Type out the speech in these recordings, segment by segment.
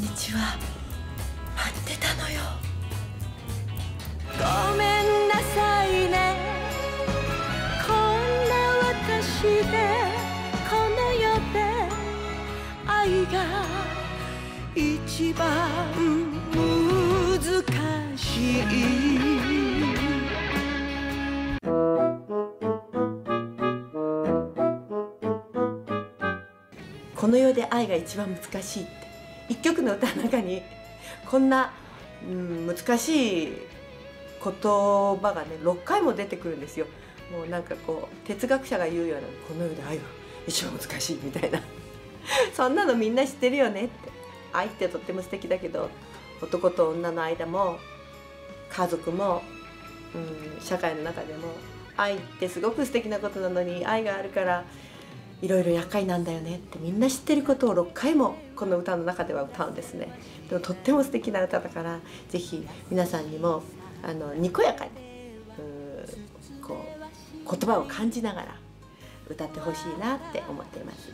一は待ってたのよ。ごめんなさいね。こんな私でこの世で愛が一番難しい。この世で愛が一番難しいって一曲の歌の中にこんな、うん、難しい言葉がね6回も出てくるんですよ。もうなんかこう哲学者が言うようなこの世で愛は一番難しいみたいな。そんなのみんな知ってるよねって。愛ってとっても素敵だけど男と女の間も家族も、うん、社会の中でも愛ってすごく素敵なことなのに愛があるからいろいろ厄介なんだよねってみんな知ってることを6回もこの歌の中では歌うんですね。でもとっても素敵な歌だからぜひ皆さんにもあのにこやかにうこう言葉を感じながら歌ってほしいなって思っています。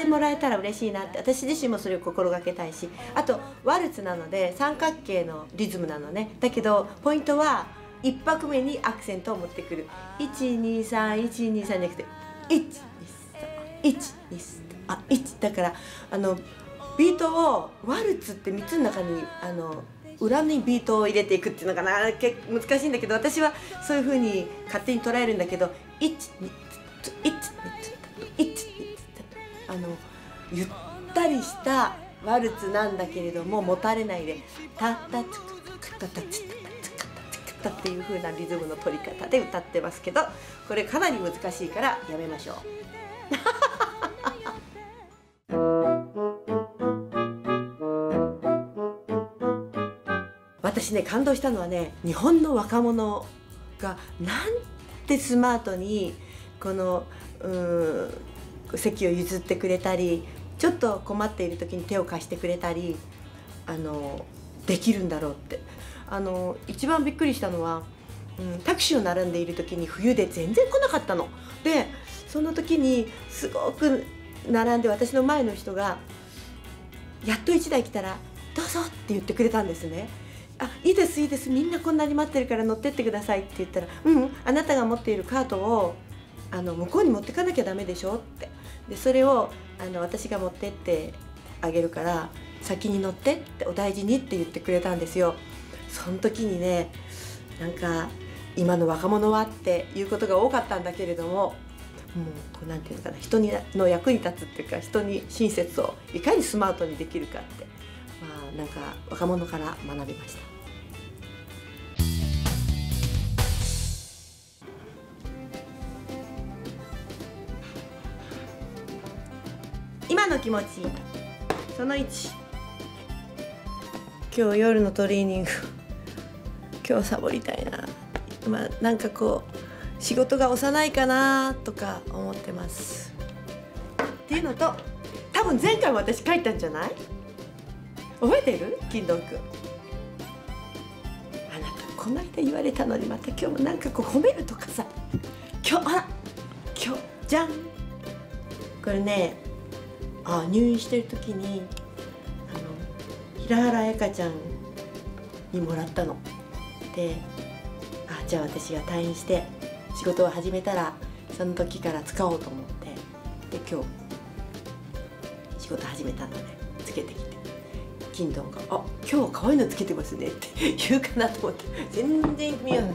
ってもらえたら嬉しいなって私自身もそれを心がけたいしあとワルツなので三角形のリズムなのね。だけどポイントは一拍目にアクセントを持ってくる。123123じゃなくて123あ1だからあのビートをワルツって3つの中にあの裏にビートを入れていくっていうのかな。結構難しいんだけど私はそういうふうに勝手に捉えるんだけど1 2 1 2 1あのゆったりしたワルツなんだけれどももたれないで「タッタツクタタツタタツカタツカタ」っていう風なリズムの取り方で歌ってますけどこれかなり難しいからやめましょう。私ね感動したのはね日本の若者がなんてスマートにこのうん席を譲ってくれたりちょっと困っている時に手を貸してくれたりあのできるんだろうってあの一番びっくりしたのは、うん、タクシーを並んでいる時に冬で全然来なかったの。でその時にすごく並んで私の前の人がやっと1台来たら「どうぞ」って言ってくれたんですね。あいいですいいですみんなこんなに待ってるから乗ってってくださいって言ったら「うん、あなたが持っているカートをあの向こうに持ってかなきゃダメでしょ」ってでそれをあの私が持ってってあげるから先に乗ってってお大事にって言ってくれたんですよ。その時にねなんか今の若者はっていうことが多かったんだけれどももうこうなんていうのかな人にの役に立つっていうか人に親切をいかにスマートにできるかってまあなんか若者から学びました。今の気持ち。その1今日夜のトレーニング。今日サボりたいな。まあなんかこう仕事が幼いかなとか思ってます。っていうのと多分前回も私書いたんじゃない？覚えてる？金堂くん。あなたこの間言われたのにまた今日もなんかこう褒めるとかさ。今日あら。今日じゃん。これねあ入院してる時にあの平原綾香ちゃんにもらったの。であじゃあ私が退院して仕事を始めたらその時から使おうと思ってで今日仕事始めたのでつけてきて金ドンが「あ今日は可愛いのつけてますね」って言うかなと思って全然見えな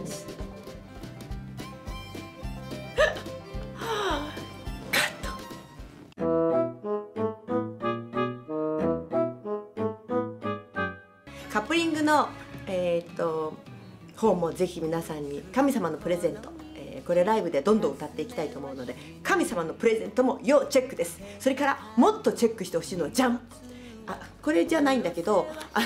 の、えー、っと方もぜひ皆さんに神様のプレゼント、えー、これライブでどんどん歌っていきたいと思うので神様のプレゼントも要チェックです。それからもっとチェックしてほしいのはじゃんあこれじゃないんだけどあ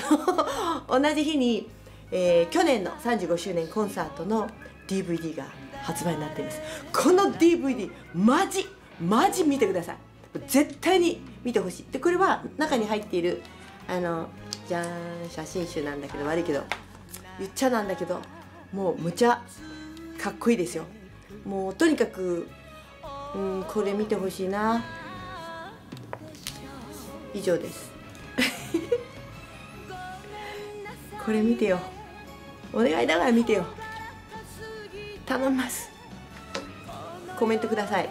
の同じ日に、えー、去年の35周年コンサートの DVD が発売になっています。この DVD マジマジ見てください。絶対に見てほしい。でこれは中に入っているあのじゃーん写真集なんだけど悪いけど言っちゃなんだけどもうむちゃかっこいいですよ。もうとにかく、うん、これ見てほしいな。以上です。これ見てよ。お願いだから見てよ。頼みます。コメントください。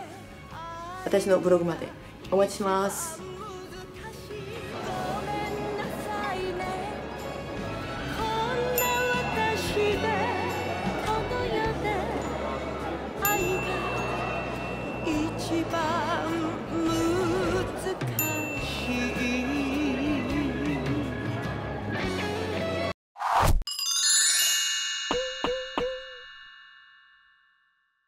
私のブログまで。お待ちします。